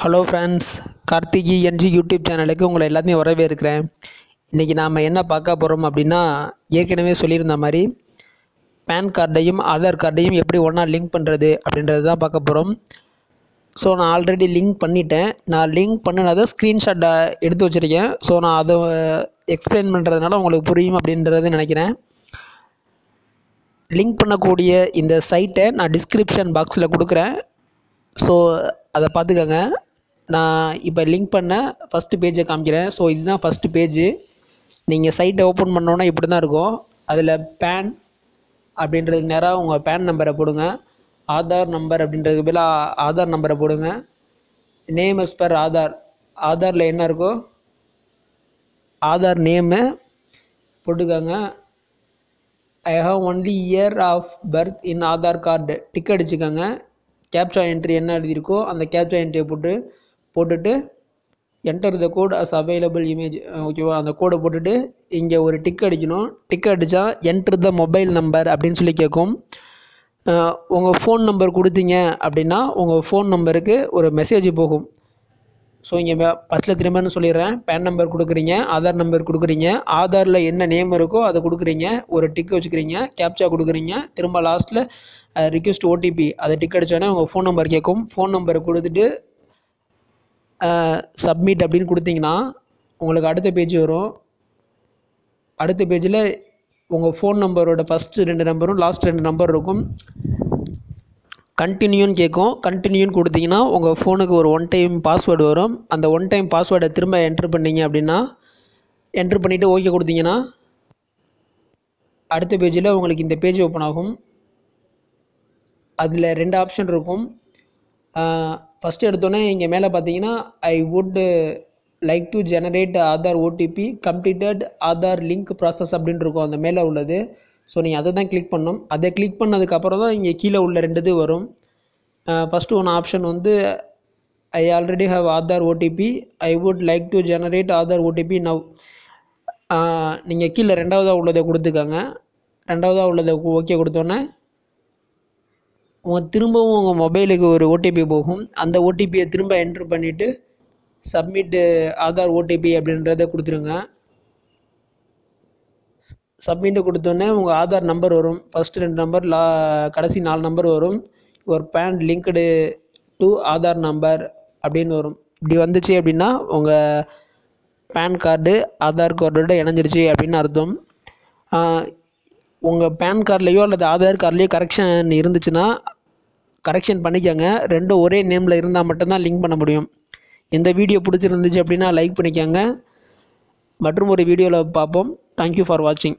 Hello friends Karthigi NG YouTube சேனலுக்கு உங்களை எல்லாத்தையும் வரவேற்கிறேன். இன்றைக்கி நாம் என்ன பார்க்க போகிறோம் அப்படின்னா ஏற்கனவே சொல்லியிருந்த மாதிரி பேன் கார்டையும் ஆதார் கார்டையும் எப்படி ஒன்றா லிங்க் பண்ணுறது அப்படின்றது தான் பார்க்க போகிறோம் ஸோ நான் ஆல்ரெடி லிங்க் பண்ணிட்டேன். நான் லிங்க் பண்ணினதை ஸ்க்ரீன்ஷாட்டை எடுத்து வச்சுருக்கேன். ஸோ நான் அதை எக்ஸ்பிளைன் பண்ணுறதுனால உங்களுக்கு புரியும் அப்படின்றது நினைக்கிறேன். லிங்க் பண்ணக்கூடிய இந்த சைட்டை நான் டிஸ்கிரிப்ஷன் பாக்ஸில் கொடுக்குறேன். ஸோ அதை பார்த்துக்கோங்க. நான் இப்போ லிங்க் பண்ண ஃபஸ்ட்டு பேஜை காமிக்கிறேன். ஸோ இதுதான் ஃபஸ்ட்டு பேஜு நீங்கள் சைட்டை ஓப்பன் பண்ணோன்னா இப்படி தான் இருக்கும். அதில் பேன் அப்படின்றதுக்கு நேராக உங்கள் பேன் நம்பரை போடுங்க. ஆதார் நம்பர் அப்படின்றதுக்கு பதிலாக ஆதார் நம்பரை போடுங்க. நேம் எஸ் பர் ஆதார் ஆதாரில் என்ன இருக்கோ ஆதார் நேமு போட்டுக்கோங்க. I have only year of birth in Aadhaar card tick அடிச்சுக்கோங்க. Captcha entry என்ன எழுதியிருக்கோ அந்த கேப்சா என்ட்ரியை போட்டு போட்டுட்டு enter the code as available image ஓகேவா அந்த கோடை போட்டுட்டு இங்கே ஒரு டிக் அடிக்கணும். டிக் அடித்தா என்ட்ரு த மொபைல் நம்பர் அப்படின்னு சொல்லி கேட்கும் உங்கள் ஃபோன் நம்பர் கொடுத்தீங்க அப்படின்னா உங்கள் ஃபோன் நம்பருக்கு ஒரு மெசேஜ் போகும். ஸோ இங்கே ஃபஸ்ட்டில் திரும்பன்னு சொல்லிடுறேன்? பேன் நம்பர் கொடுக்குறீங்க ஆதார் நம்பர் கொடுக்குறீங்க ஆதாரில் என்ன நேம் இருக்கோ அதை கொடுக்குறீங்க ஒரு டிக் வச்சுக்கிறீங்க கேப்சா கொடுக்குறீங்க திரும்ப லாஸ்ட்டில் ரிக்வெஸ்ட் ஓடிபி அதை டிக் அடித்தோடனே உங்கள் ஃபோன் நம்பர் கேட்கும் ஃபோன் நம்பரை கொடுத்துட்டு சப்மிட் அப்படின்னு கொடுத்தீங்கன்னா உங்களுக்கு அடுத்த பேஜ் வரும். அடுத்த பேஜில் உங்கள் ஃபோன் நம்பரோட ஃபஸ்ட்டு ரெண்டு நம்பரும் லாஸ்ட் ரெண்டு நம்பர் இருக்கும். கண்டினியூன்னு கேட்கும் கண்டினியூன்னு கொடுத்தீங்கன்னா உங்கள் ஃபோனுக்கு ஒரு ஒன் டைம் பாஸ்வேர்டு வரும். அந்த ஒன் டைம் பாஸ்வேர்டை திரும்ப என்ட்ரு பண்ணீங்க அப்படின்னா என்ட்ரு பண்ணிவிட்டு ஓகே கொடுத்தீங்கன்னா அடுத்த பேஜில் உங்களுக்கு இந்த பேஜ் ஓப்பன் ஆகும். அதில் ரெண்டு ஆப்ஷன் இருக்கும். ஃபஸ்ட்டு எடுத்தோன்னே இங்கே மேலே பார்த்தீங்கன்னா I would like to generate Aadhaar OTP completed Aadhaar link process அப்படின்னு இருக்கும் அந்த மேலே உள்ளது. ஸோ நீங்கள் அதை தான் கிளிக் பண்ணணும். அதை கிளிக் பண்ணதுக்கப்புறம் தான் இங்கே கீழே உள்ள ரெண்டு இது வரும். ஃபஸ்ட்டு ஒன் ஆப்ஷன் வந்து I already have Aadhaar OTP I would like to generate Aadhaar OTP now நீங்கள் கீழே ரெண்டாவதாக உள்ளதை கொடுத்துக்கோங்க. ரெண்டாவதாக உள்ளதை ஓகே கொடுத்தோன்னே திரும்பவும் உங்கள் மொபைலுக்கு ஒரு ஓடிபி போகும். அந்த ஓடிபியை திரும்ப என்ட்ரு பண்ணிவிட்டு சப்மிட்டு ஆதார் ஓடிபி அப்படின்றத கொடுத்துருங்க. சப்மிட்டு கொடுத்தோன்னே உங்கள் ஆதார் நம்பர் வரும். ஃபஸ்ட்டு ரெண்டு நம்பர் லா கடைசி நாலு நம்பர் வரும். ஒரு PAN linked to Aadhaar number அப்படின்னு வரும். இப்படி வந்துச்சு அப்படின்னா உங்கள் பேன் கார்டு ஆதார் கார்டோட இணைஞ்சிருச்சு அப்படின்னு அர்த்தம். உங்கள் பேன் கார்ட்லேயோ அல்லது ஆதார் கார்ட்லேயோ கரெக்ஷன் இருந்துச்சுன்னா கரெக்ஷன் பண்ணிக்கோங்க. ரெண்டும் ஒரே நேமில் இருந்தால் மட்டும்தான் லிங்க் பண்ண முடியும். இந்த வீடியோ பிடிச்சிருந்துச்சு அப்படின்னா லைக் பண்ணிக்கோங்க. மற்றும் ஒரு வீடியோவில் பார்ப்போம். தேங்க்யூ ஃபார் வாட்சிங்